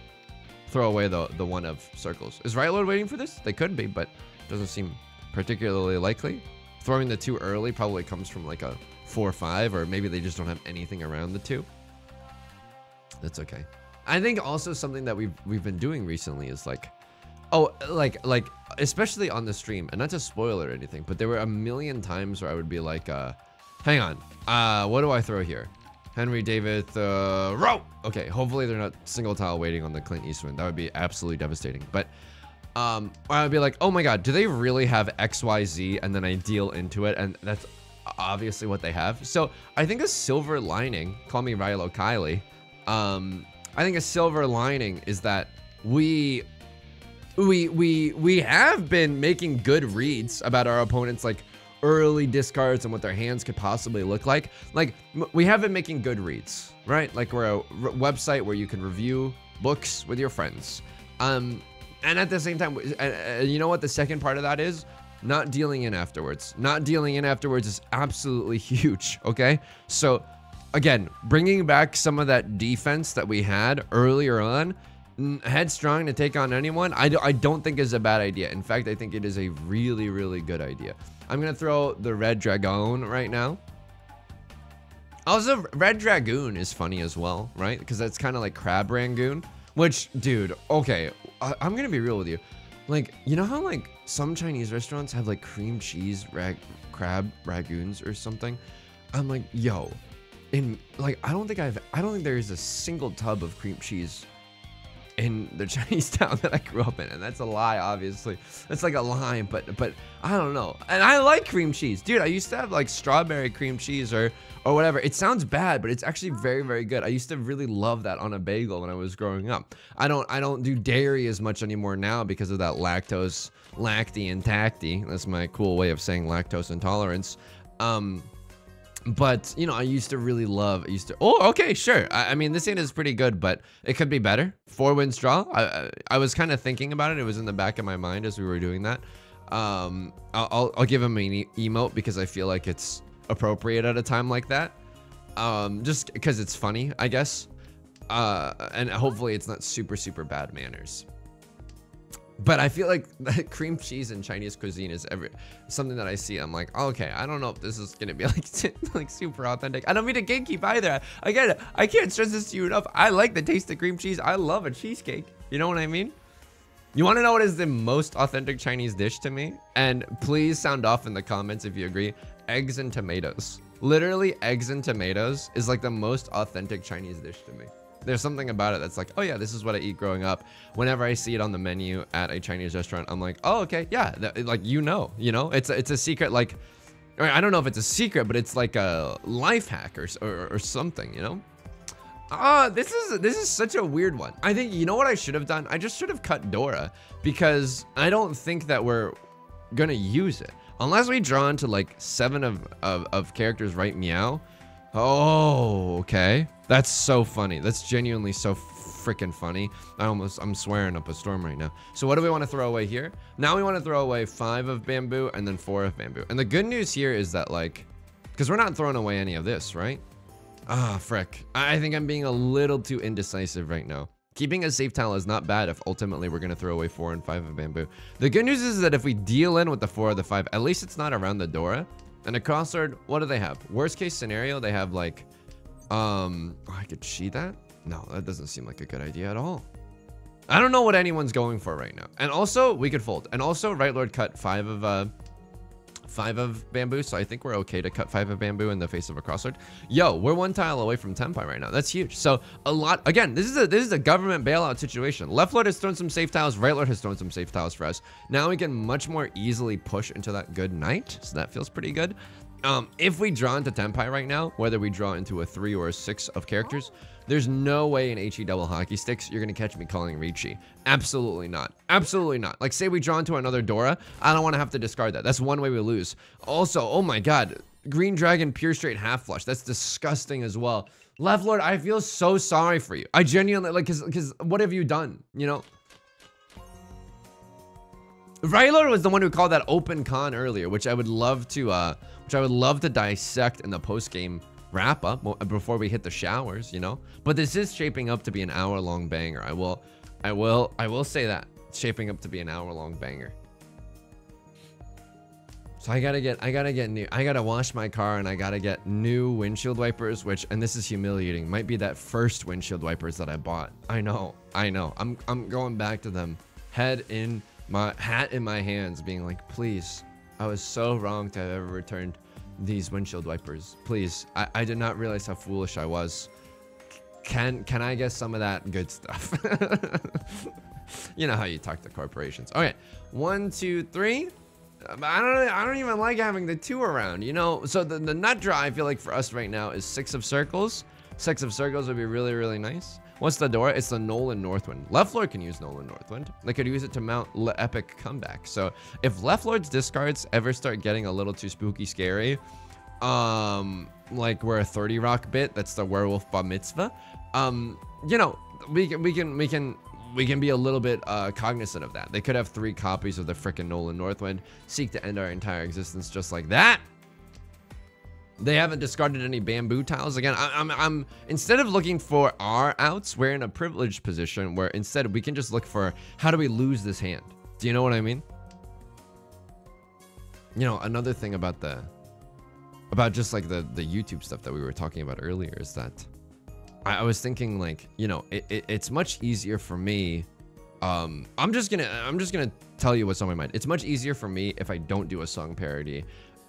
throw away the, the one of circles. Is Right Lord waiting for this? They could be, but doesn't seem particularly likely. Throwing the two early probably comes from like a four or five, or maybe they just don't have anything around the two. That's okay. I think also something that we've we've been doing recently is like, oh, like like especially on the stream, and not to spoil or anything, but there were a million times where I would be like, uh, hang on, uh, what do I throw here? Henry David uh, Thoreau. Okay, hopefully they're not single tile waiting on the Clint Eastwood. That would be absolutely devastating. But um, I would be like, oh my god, do they really have XYZ? And then I deal into it, and that's obviously what they have. So I think a silver lining, call me Rilo Kiley, um, I think a silver lining is that we we we we have been making good reads about our opponents like early discards and what their hands could possibly look like. Like we have been making good reads, right? Like we're a website where you can review books with your friends. Um and at the same time, uh, you know what the second part of that is? Not dealing in afterwards. Not dealing in afterwards is absolutely huge, okay? So again, bringing back some of that defense that we had earlier on, headstrong to take on anyone, I, do, I don't think is a bad idea. In fact, I think it is a really, really good idea. I'm going to throw the Red Dragoon right now. Also, Red Dragoon is funny as well, right? Because that's kind of like Crab Rangoon. Which, dude, okay, I I'm going to be real with you. Like, you know how like some Chinese restaurants have like cream cheese rag crab ragoons or something? I'm like, yo, in like I don't think I've I don't think there is a single tub of cream cheese in the Chinese town that I grew up in, and that's a lie, obviously. That's like a lie, but but I don't know. And I like cream cheese, dude. I used to have like strawberry cream cheese or or whatever. It sounds bad, but it's actually very very good. I used to really love that on a bagel when I was growing up. I don't I don't do dairy as much anymore now because of that lactose lacty and. That's my cool way of saying lactose intolerance. Um, but you know i used to really love i used to oh okay sure. I, I mean this hand is pretty good but it could be better. Four wins draw. I i, I was kind of thinking about it. It was in the back of my mind as we were doing that. Um i'll i'll, I'll give him an e emote because i feel like it's appropriate at a time like that. Um just because it's funny i guess. Uh and hopefully it's not super super bad manners but I feel like cream cheese in Chinese cuisine is every something that I see. I'm like, okay, I don't know if this is gonna be like like super authentic. I don't mean to gatekeep either. Again, I can't stress this to you enough. I like the taste of cream cheese. I love a cheesecake. You know what I mean? You want to know what is the most authentic Chinese dish to me? And please sound off in the comments if you agree. Eggs and tomatoes. Literally, eggs and tomatoes is like the most authentic Chinese dish to me there's something about it that's like, oh yeah, this is what I eat growing up. Whenever I see it on the menu at a Chinese restaurant, I'm like, oh okay, yeah, like you know, you know, it's a, it's a secret like, I don't know if it's a secret, but it's like a life hack or or, or something, you know. Ah, uh, this is this is such a weird one. I think you know what I should have done. I just should have cut Dora because I don't think that we're gonna use it unless we draw into like seven of of, of characters right meow. Oh, okay. That's so funny. That's genuinely so freaking funny. I almost, I'm swearing up a storm right now. So what do we want to throw away here? Now we want to throw away five of bamboo and then four of bamboo. And the good news here is that like, because we're not throwing away any of this, right? Ah, frick. I think I'm being a little too indecisive right now. Keeping a safe tile is not bad if ultimately we're going to throw away four and five of bamboo. The good news is that if we deal in with the four of the five, at least it's not around the Dora. And a crossword, what do they have? Worst case scenario, they have like um, oh, I could cheat that? No, that doesn't seem like a good idea at all. I don't know what anyone's going for right now. And also, we could fold. And also, Right Lord cut five of uh, five of bamboo, so I think we're okay to cut five of bamboo in the face of a crossword. Yo, we're one tile away from Tenpai right now. That's huge. So a lot. Again, this is a this is a government bailout situation. Left Lord has thrown some safe tiles. Right Lord has thrown some safe tiles for us. Now we can much more easily push into that good knight, So that feels pretty good. Um, if we draw into Tenpai right now, whether we draw into a three or a six of characters, there's no way in HE double hockey sticks you're gonna catch me calling Riichi. Absolutely not. Absolutely not. Like say we draw into another Dora, I don't want to have to discard that. That's one way we lose. Also, oh my god, Green Dragon pure straight half flush. That's disgusting as well. Left Lord, I feel so sorry for you. I genuinely like cause cause what have you done? You know? Ryler was the one who called that open kan earlier, which I would love to uh which I would love to dissect in the post-game wrap up before we hit the showers, you know? But this is shaping up to be an hour long banger. I will I will. I will say that it's shaping up to be an hour long banger. So I gotta get, I gotta get new, I gotta wash my car and I gotta get new windshield wipers, which, and this is humiliating, might be that first windshield wipers that I bought. I know, I know. I'm, I'm going back to them, head in my hat in my hands, being like, please, I was so wrong to have ever returned these windshield wipers. Please, I, I did not realize how foolish I was. Can, can I get some of that good stuff? you know how you talk to corporations. Okay, one, two, three. Um, I don't I don't even like having the two around, you know? So the, the nut draw, I feel like for us right now is six of circles. Six of circles would be really, really nice. What's the door? It's the Nolan Northwind. Left Lord can use Nolan Northwind. They could use it to mount Le Epic Comeback. So if Left Lord's discards ever start getting a little too spooky scary, um, like we're a 30 rock bit, that's the Werewolf Bar Mitzvah, um, you know, we can, we can, we can we can be a little bit uh, cognizant of that. They could have three copies of the freaking Nolan Northwind, seek to end our entire existence just like that. They haven't discarded any bamboo tiles again. I, I'm, I'm instead of looking for our outs, we're in a privileged position where instead we can just look for how do we lose this hand. Do you know what I mean? You know, another thing about the about just like the the YouTube stuff that we were talking about earlier is that I, I was thinking like, you know, it, it, it's much easier for me. Um, I'm just gonna, I'm just gonna tell you what's on my mind. It's much easier for me if I don't do a song parody.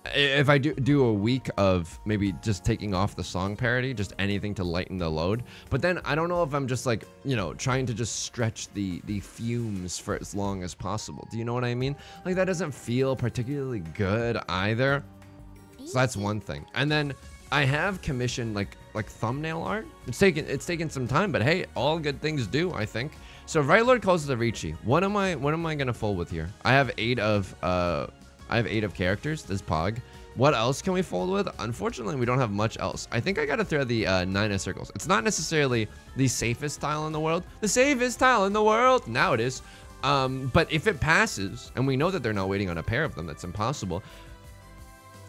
If I do do a week of maybe just taking off the song parody, just anything to lighten the load. But then I don't know if I'm just like, you know, trying to just stretch the the fumes for as long as possible. Do you know what I mean? Like that doesn't feel particularly good either. So that's one thing. And then I have commissioned like like thumbnail art. It's taken it's taken some time, but hey, all good things do, I think. So Right Lord calls the Riichi. What am I what am I gonna fold with here? I have eight of uh I have eight of characters, this Pog. What else can we fold with? Unfortunately, we don't have much else. I think I gotta throw the uh, nine of circles. It's not necessarily the safest tile in the world. The safest tile in the world! Now it is. Um, but if it passes, and we know that they're not waiting on a pair of them, that's impossible.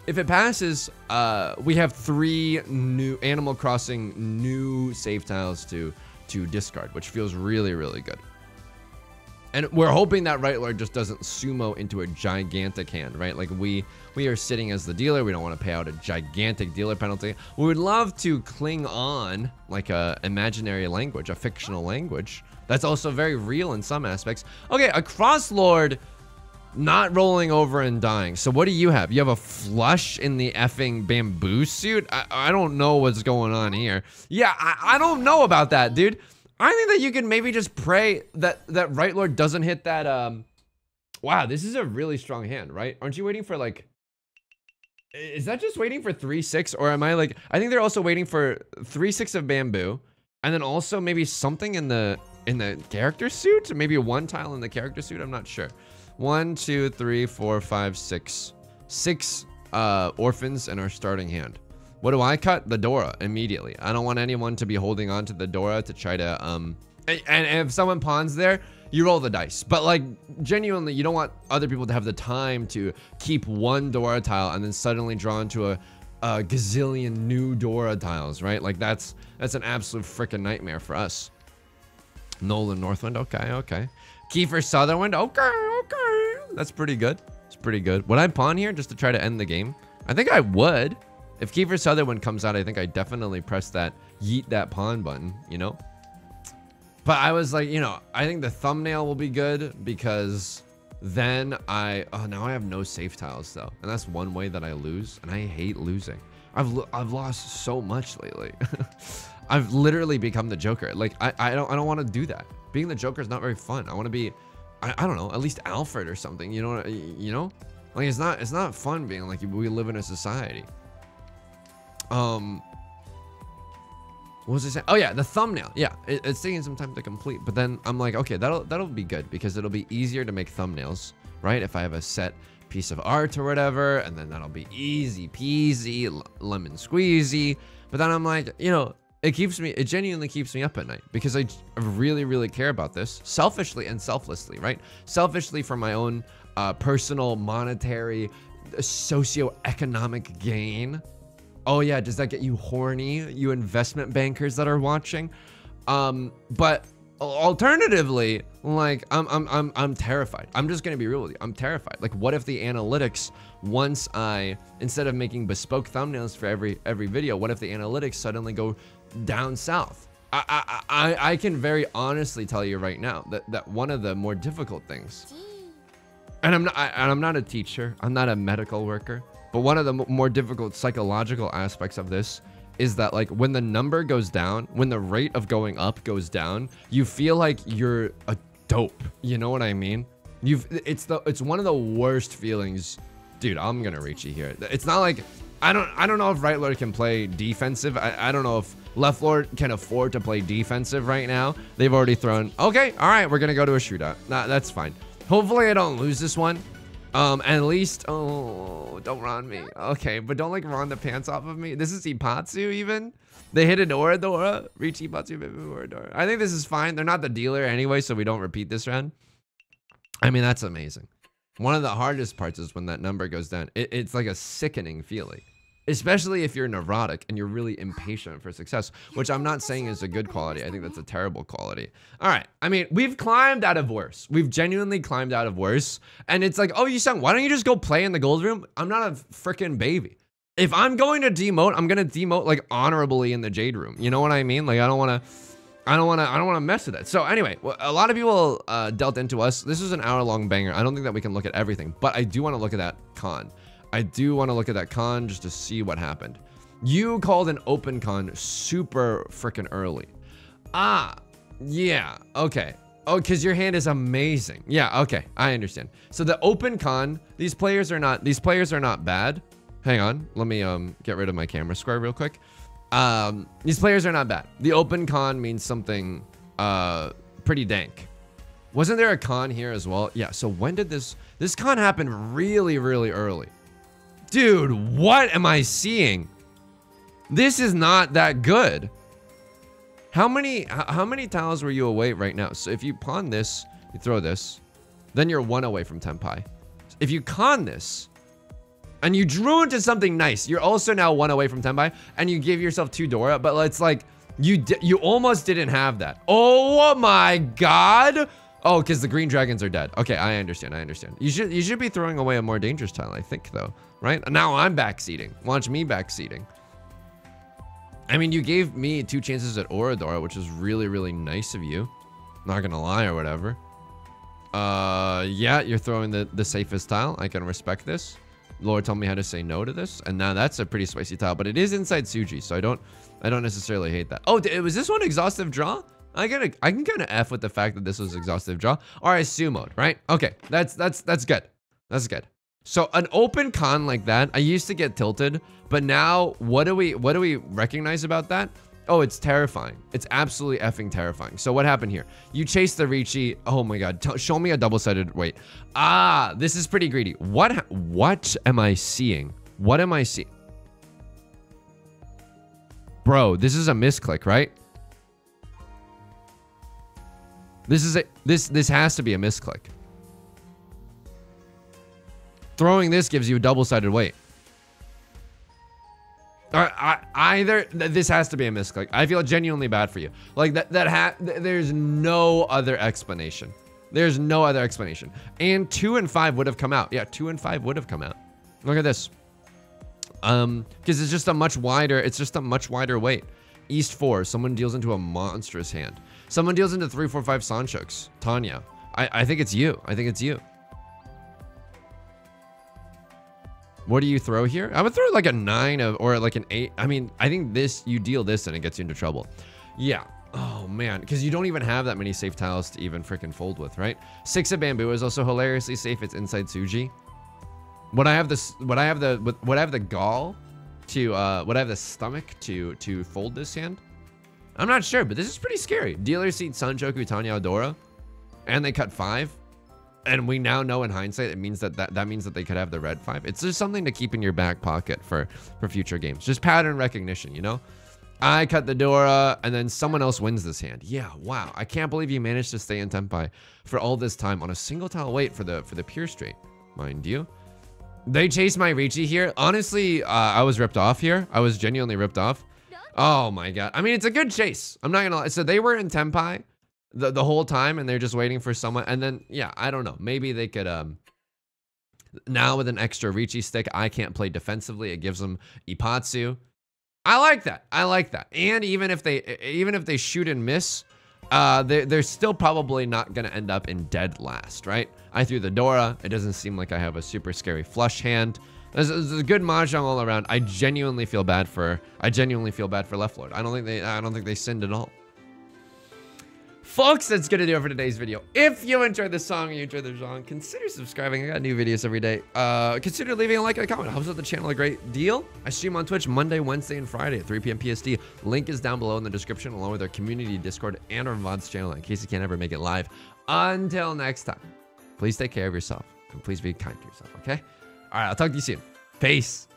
If it passes, uh, we have three new Animal Crossing new save tiles to to discard, which feels really, really good. And we're hoping that Right Lord just doesn't tsumo into a gigantic hand, right? Like we we are sitting as the dealer. We don't want to pay out a gigantic dealer penalty. We would love to cling on like a imaginary language, a fictional language. That's also very real in some aspects. Okay, a Cross Lord not rolling over and dying. So what do you have? You have a flush in the effing bamboo suit? I, I don't know what's going on here. Yeah, I, I don't know about that, dude. I think that you can maybe just pray that that Right Lord doesn't hit that, um... Wow, this is a really strong hand, right? Aren't you waiting for, like... Is that just waiting for 3-6? Or am I, like... I think they're also waiting for 3-6 of bamboo. And then also maybe something in the in the character suit? Maybe one tile in the character suit? I'm not sure. One, two, three, four, five, six. Six uh, orphans in our starting hand. What do I cut? The Dora immediately. I don't want anyone to be holding on to the Dora to try to, um, and, and if someone pons there, you roll the dice. But like, genuinely, you don't want other people to have the time to keep one Dora tile and then suddenly draw into a, a gazillion new Dora tiles, right? Like that's, that's an absolute freaking nightmare for us. Nolan Northwind, okay, okay. Kiefer Sutherland, okay, okay. That's pretty good. It's pretty good. Would I pon here just to try to end the game? I think I would. If Kiefer Sutherland comes out, I think I definitely press that yeet that pon button, you know? But I was like, you know, I think the thumbnail will be good because then I, oh, now I have no safe tiles though. And that's one way that I lose. And I hate losing. I've, I've lost so much lately. I've literally become the Joker. Like, I, I don't, I don't want to do that. Being the Joker is not very fun. I want to be, I, I don't know, at least Alfred or something. You know, you know, like it's not, it's not fun being like we live in a society. Um, what was I saying? Oh yeah, the thumbnail. Yeah, it, it's taking some time to complete, but then I'm like, okay, that'll that'll be good because it'll be easier to make thumbnails, right? If I have a set piece of art or whatever, and then that'll be easy peasy, lemon squeezy. But then I'm like, you know, it keeps me, it genuinely keeps me up at night because I really, really care about this selfishly and selflessly, right? Selfishly for my own uh, personal, monetary, socio-economic gain. Oh yeah, does that get you horny, you investment bankers that are watching? Um, but Alternatively, like I'm I'm I'm I'm terrified. I'm just gonna be real with you. I'm terrified. Like, what if the analytics once I instead of making bespoke thumbnails for every every video, what if the analytics suddenly go down south? I I I, I can very honestly tell you right now that that one of the more difficult things, and I'm not I, and I'm not a teacher. I'm not a medical worker. But one of the more difficult psychological aspects of this is that like when the number goes down, when the rate of going up goes down, you feel like you're a dope. You know what I mean? You've it's the it's one of the worst feelings. Dude, I'm gonna reach you here. It's not like I don't I don't know if right lord can play defensive. I, I don't know if left lord can afford to play defensive right now. They've already thrown okay, alright, we're gonna go to a shootout. Nah, that's fine. Hopefully I don't lose this one. Um, at least, oh, don't run me. Okay, but don't like run the pants off of me. This is Ippatsu even. They hit an Uradora. Reach Ippatsu, Uradora. I think this is fine. They're not the dealer anyway, so we don't repeat this round. I mean, that's amazing. One of the hardest parts is when that number goes down. It, it's like a sickening feeling especially if you're neurotic and you're really impatient for success, which I'm not saying is a good quality. I think that's a terrible quality. All right. I mean, we've climbed out of worse. We've genuinely climbed out of worse. And it's like, oh, you sound, why don't you just go play in the gold room? I'm not a freaking baby. If I'm going to demote, I'm going to demote like honorably in the jade room. You know what I mean? Like, I don't want to. I don't want to. I don't want to mess with it. So anyway, a lot of people uh, dealt into us. This is an hour-long banger. I don't think that we can look at everything, but I do want to look at that kan. I do want to look at that kan just to see what happened. You called an open kan super freaking early. Ah, yeah, okay. Oh, because your hand is amazing. Yeah, okay, I understand. So the open kan, these players are not, these players are not bad. Hang on, let me um get rid of my camera square real quick. Um, these players are not bad. The open kan means something uh pretty dank. Wasn't there a kan here as well? Yeah, so when did this, this kan happen really, really early. Dude, what am I seeing? This is not that good. How many how many tiles were you away right now? So if you pon this, you throw this, then you're one away from Tenpai. If you kan this, and you drew into something nice, you're also now one away from Tenpai, and you give yourself two Dora, but it's like, you you almost didn't have that. Oh my god! Oh, because the green dragons are dead. Okay, I understand. I understand. You should you should be throwing away a more dangerous tile, I think, though. Right? Now I'm backseating. Watch me backseating. I mean, you gave me two chances at Uradora, which is really, really nice of you. Not gonna lie or whatever. Uh, yeah, you're throwing the, the safest tile. I can respect this. Lord told me how to say no to this, and now that's a pretty spicy tile, but it is inside Suji, so I don't, I don't necessarily hate that. Oh, was this one exhaustive draw? I get a, I can kind of f with the fact that this was exhaustive draw. All right, sue mode, right? Okay, that's that's that's good. That's good. So an open kan like that, I used to get tilted, but now what do we what do we recognize about that? Oh, it's terrifying. It's absolutely effing terrifying. So what happened here? You chase the Riichi. Oh my god. T show me a double-sided. Wait. Ah, this is pretty greedy. What what am I seeing? What am I seeing? Bro, this is a misclick, right? This is a this this has to be a misclick. Throwing this gives you a double-sided wait. I, either this has to be a misclick. I feel genuinely bad for you. Like that that ha there's no other explanation. There's no other explanation. And 2 and 5 would have come out. Yeah, 2 and 5 would have come out. Look at this. Um cuz it's just a much wider it's just a much wider wait. East 4, someone deals into a monstrous hand. Someone deals into three, four, five Sanchoks. Tanyao. I, I think it's you. I think it's you. What do you throw here? I would throw like a nine of, or like an eight. I mean, I think this, you deal this and it gets you into trouble. Yeah. Oh man, because you don't even have that many safe tiles to even freaking fold with, right? Six of bamboo is also hilariously safe. It's inside Suji. What I have this, what I have the, what I have the gall to, uh, what I have the stomach to, to fold this hand. I'm not sure, but this is pretty scary. Dealer seat Sanshoku Tanyao Adora, and they cut five. And we now know in hindsight, it means that, that that means that they could have the red five. It's just something to keep in your back pocket for, for future games. Just pattern recognition, you know? I cut the Dora, and then someone else wins this hand. Yeah, wow. I can't believe you managed to stay in Tenpai for all this time on a single tile wait for the for the pure straight, mind you. They chased my Riichi here. Honestly, uh, I was ripped off here. I was genuinely ripped off. Oh my god. I mean, it's a good chase. I'm not gonna lie. So they were in Tenpai. the, the whole time and they're just waiting for someone. And then, yeah, I don't know. Maybe they could, um, now with an extra Riichi stick, I can't play defensively. It gives them Ippatsu. I like that. I like that. And even if they, even if they shoot and miss, uh, they're, they're still probably not going to end up in dead last, right? I threw the Dora. It doesn't seem like I have a super scary flush hand. This is a good mahjong all around. I genuinely feel bad for, I genuinely feel bad for Left Lord. I don't think they, I don't think they sinned at all. Folks, that's gonna do it for today's video. If you enjoyed the song and you enjoyed the song, consider subscribing. I got new videos every day. Uh, consider leaving a like and a comment. Helps out the channel a great deal. I stream on Twitch Monday, Wednesday, and Friday at 3 p.m. PST. Link is down below in the description, along with our community Discord and our VODs channel in case you can't ever make it live. Until next time, please take care of yourself and please be kind to yourself, okay? All right, I'll talk to you soon. Peace.